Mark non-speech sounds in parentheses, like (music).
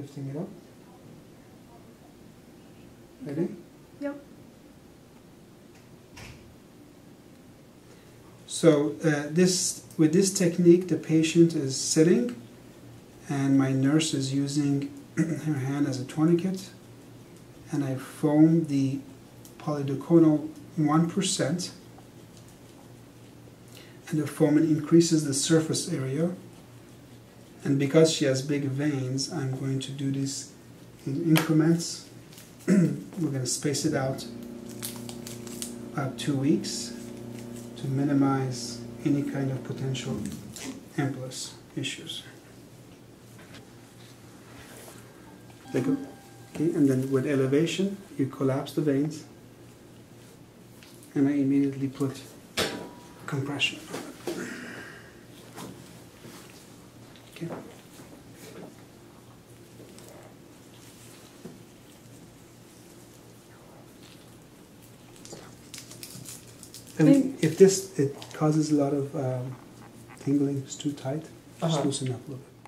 lifting it up. Ready? Yep. So uh, this with this technique, the patient is sitting, and my nurse is using (clears throat) her hand as a tourniquet, and I foam the polidocanol one percent, and the foaming increases the surface area. And because she has big veins, I'm going to do this in increments. (clears throat) We're going to space it out about two weeks to minimize any kind of potential embolus issues. Let go. Okay, and then with elevation, you collapse the veins, and I immediately put compression. Okay. And if this it causes a lot of um, tingling, it's too tight, just Uh-huh. loosen up a little bit.